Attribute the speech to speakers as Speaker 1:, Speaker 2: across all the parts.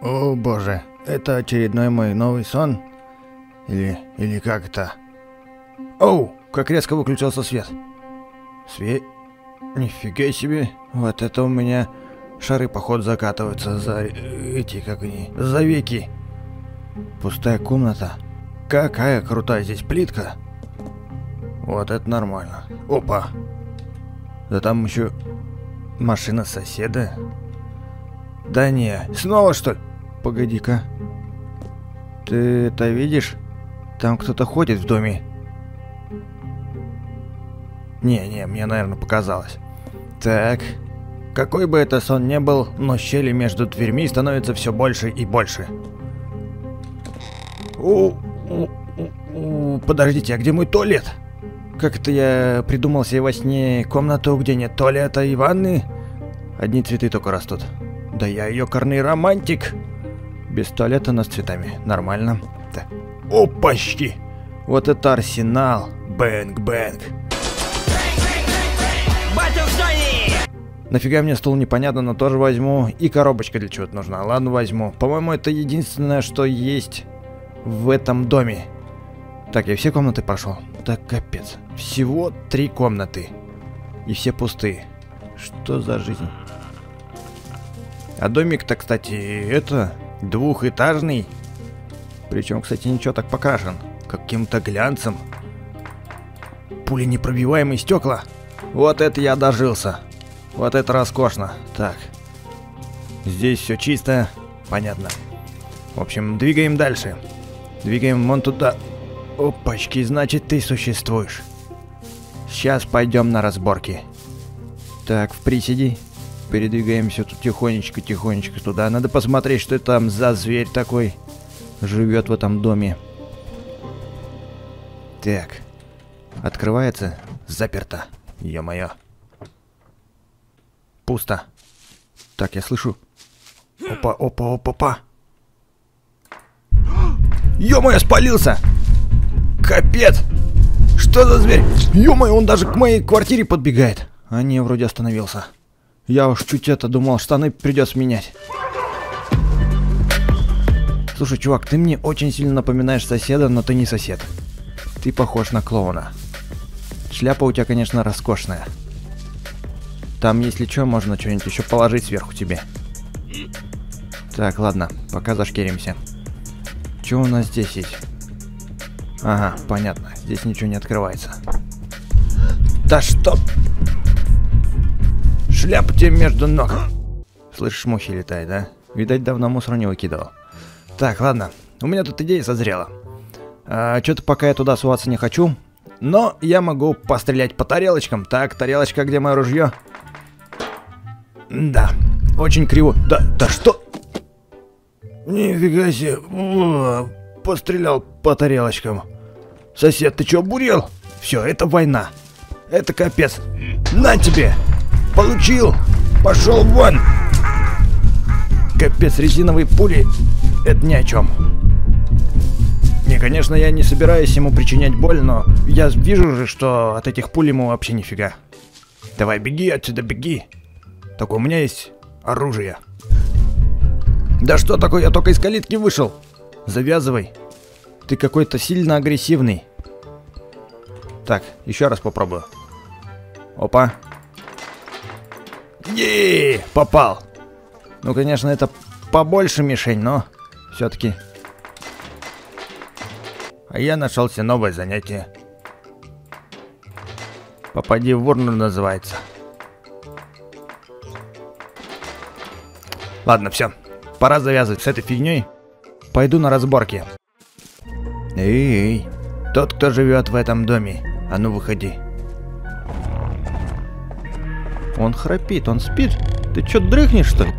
Speaker 1: О боже, это очередной мой новый сон? Или... или как это? Оу, как резко выключился свет. Свет... Нифига себе, вот это у меня шары, поход закатываются за эти, как они, за веки. Пустая комната. Какая крутая здесь плитка. Вот это нормально. Опа. Да там еще машина соседа. Да не, снова что ли? Погоди-ка. Ты это видишь? Там кто-то ходит в доме. Не-не, мне, наверное, показалось. Так. Какой бы это сон не был, но щели между дверьми становятся все больше и больше. О, о, о, подождите, а где мой туалет? Как это я придумал себе во сне комнату, где нет туалета и ванны? Одни цветы только растут. Да я ёкарный романтик. Без туалета, но с цветами. Нормально. Да. Опачки! Вот это арсенал. Bang-bang. Нафига мне стул непонятно, но тоже возьму. И коробочка для чего-то нужна. Ладно, возьму. По-моему, это единственное, что есть в этом доме. Так, я все комнаты прошел. Так, капец. Всего три комнаты. И все пустые. Что за жизнь? А домик-то, кстати, это двухэтажный. Причем, кстати, ничего так покрашен. Каким-то глянцем. Пули непробиваемые стекла. Вот это я дожился. Вот это роскошно. Так. Здесь все чисто. Понятно. В общем, двигаем дальше. Двигаем вон туда. Опачки, значит ты существуешь. Сейчас пойдем на разборки. Так, в приседи. Передвигаемся тут тихонечко-тихонечко туда. Надо посмотреть, что это там за зверь такой живет в этом доме. Так. Открывается. Заперто. Ё-моё. Пусто. Так, я слышу. Опа, опа, опа, опа. Ё-моё, спалился! Капец! Что за зверь? Ё-моё, он даже к моей квартире подбегает. А не, вроде остановился. Я уж чуть это думал, штаны придется менять. Слушай, чувак, ты мне очень сильно напоминаешь соседа, но ты не сосед. Ты похож на клоуна. Шляпа у тебя, конечно, роскошная. Там, если что, можно что-нибудь еще положить сверху тебе. Так, ладно, пока зашкеримся. Что у нас здесь есть? Ага, понятно. Здесь ничего не открывается. Да что? Шляпа тебе между ног. Слышишь, мухи летает, да? Видать, давно мусор не выкидывал. Так, ладно. У меня тут идея созрела. А, Что-то пока я туда суваться не хочу. Но я могу пострелять по тарелочкам. Так, тарелочка, где мое ружье? Да, очень криво. Да, да что? Нифига себе. Пострелял по тарелочкам. Сосед, ты чё, бурел? Все, это война. Это капец. На тебе! Получил! Пошел вон! Капец, резиновые пули. Это ни о чем. Не, конечно, я не собираюсь ему причинять боль, но я вижу же, что от этих пуль ему вообще нифига. Давай, беги отсюда, беги. Так у меня есть оружие. Да что такое, я только из калитки вышел. Завязывай. Ты какой-то сильно агрессивный. Так, еще раз попробую. Опа. Еее, попал. Ну, конечно, это побольше мишень, но все-таки а я нашел себе новое занятие. Попади в урну называется. Ладно, все. Пора завязывать с этой фигней. Пойду на разборки. Эй, тот, кто живет в этом доме, а ну выходи. Он храпит, он спит. Ты чё, дрыхнешь, что ли?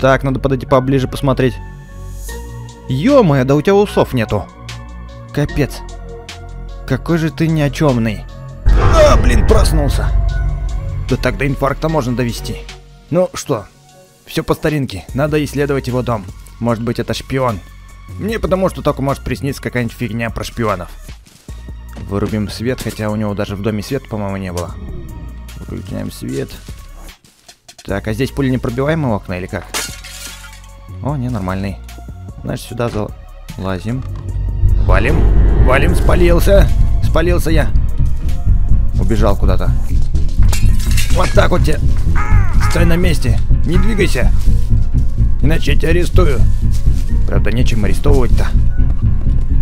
Speaker 1: Так, надо подойти поближе посмотреть. Ё-моё, да у тебя усов нету. Капец. Какой же ты ни о чемный. А, блин, проснулся. Да так до инфаркта можно довести. Ну что, все по старинке. Надо исследовать его дом. Может быть, это шпион. Мне потому что только может присниться какая-нибудь фигня про шпионов. Вырубим свет, хотя у него даже в доме света, по-моему, не было. Выключаем свет. Так, а здесь пули непробиваемые окна или как? О, не, нормальный. Значит, сюда залазим. Валим. Валим, спалился. Спалился я. Убежал куда-то. Вот так вот тебе. Стой на месте. Не двигайся. Иначе я тебя арестую. Правда, нечем арестовывать-то.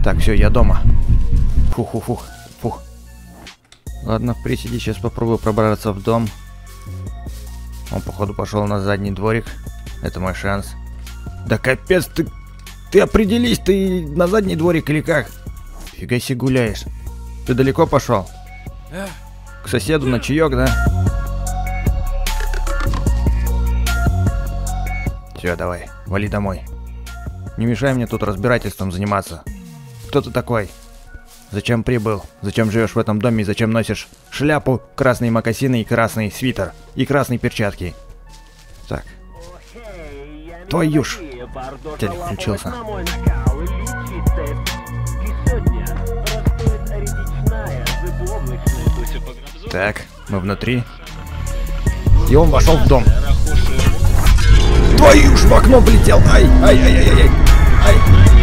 Speaker 1: Так, все, я дома. Фух-фух-фух. Ладно, в сейчас попробую пробраться в дом. Он, походу, пошел на задний дворик. Это мой шанс. Да капец, ты... Ты определись, ты на задний дворик или как? Фига себе гуляешь. Ты далеко пошел? К соседу на чаек, да? Все, давай, вали домой. Не мешай мне тут разбирательством заниматься. Кто ты такой? Зачем прибыл? Зачем живешь в этом доме и зачем носишь шляпу, красные мокасины и красный свитер и красные перчатки? Так. Твою ж! Телек включился. Так, мы внутри. И он вошел в дом. Твою ж в окно влетел! Ай, ай, ай, ай, ай, ай.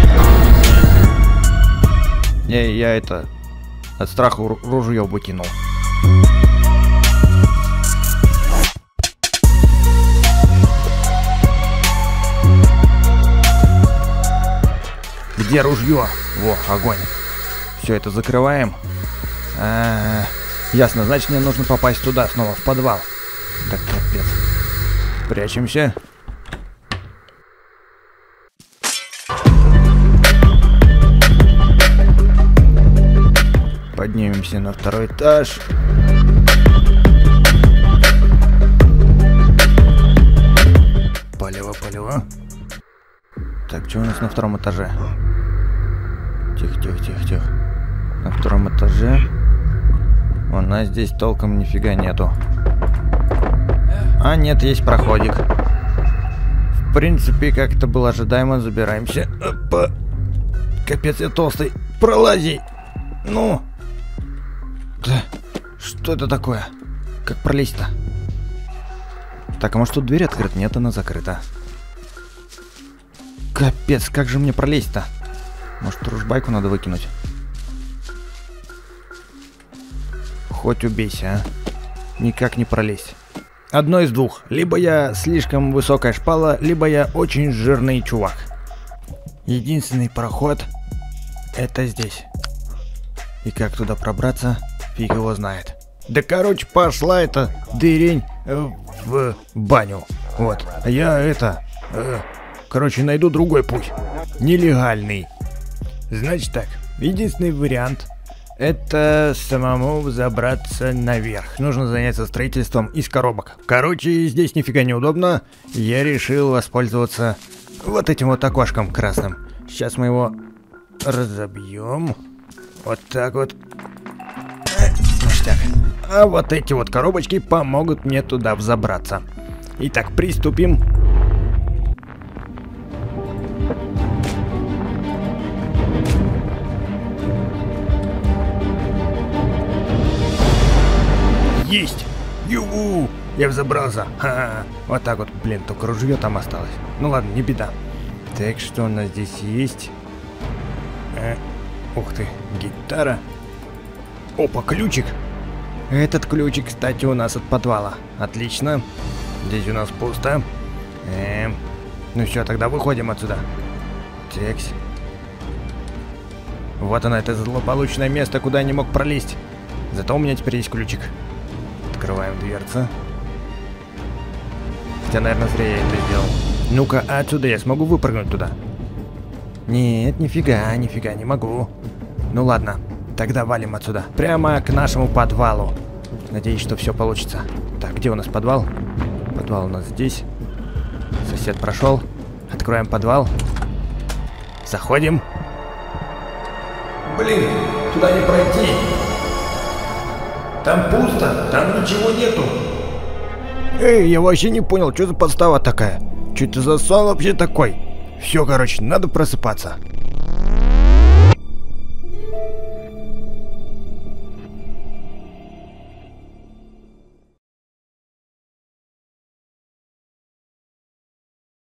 Speaker 1: Я, я это... От страха ружье выкинул. Где ружье? Во, огонь. Все это закрываем. А, -а, а, ясно, значит мне нужно попасть туда, снова в подвал. Так, капец. Прячемся. Поднимемся на второй этаж. Полево, полево. Так, что у нас на втором этаже? Тихо, тихо, тихо, тихо. На втором этаже у нас здесь толком нифига нету. А, нет, есть проходик. В принципе, как это было ожидаемо, забираемся. Опа. Капец, я толстый. Пролази. Ну. Да. Что это такое? Как пролезть-то? Так, а может тут дверь открыта? Нет, она закрыта. Капец, как же мне пролезть-то? Может, ружбайку надо выкинуть? Хоть убейся, а. Никак не пролезть. Одно из двух. Либо я слишком высокая шпала, либо я очень жирный чувак. Единственный проход это здесь. И как туда пробраться, фиг его знает. Да короче, пошла эта дырень э, в баню. Вот. Я это... Э, короче, найду другой путь. Нелегальный. Значит так, единственный вариант это самому забраться наверх. Нужно заняться строительством из коробок. Короче, здесь нифига неудобно. Я решил воспользоваться вот этим вот окошком красным. Сейчас мы его разобьем. Вот так вот. Ништяк. А вот эти вот коробочки помогут мне туда взобраться. Итак, приступим. Есть! Ю! Я взобрался! Ха -ха. Вот так вот, блин, только ружье там осталось. Ну ладно, не беда. Так, что у нас здесь есть? Э, ух ты, гитара. Опа, ключик! Этот ключик, кстати, у нас от подвала. Отлично. Здесь у нас пусто. Эм, ну все, тогда выходим отсюда. Текс. Вот оно, это злополучное место, куда я не мог пролезть. Зато у меня теперь есть ключик. Открываем дверцу. Хотя, наверное, зря я это сделал. Ну-ка, отсюда я смогу выпрыгнуть туда? Нет, нифига, нифига не могу. Ну ладно, тогда валим отсюда. Прямо к нашему подвалу. Надеюсь, что все получится. Так, где у нас подвал? Подвал у нас здесь. Сосед прошел. Откроем подвал. Заходим. Блин, туда не пройти. Там пусто, там ничего нету. Эй, я вообще не понял, что за подстава такая? Что это за сон вообще такой? Все, короче, надо просыпаться.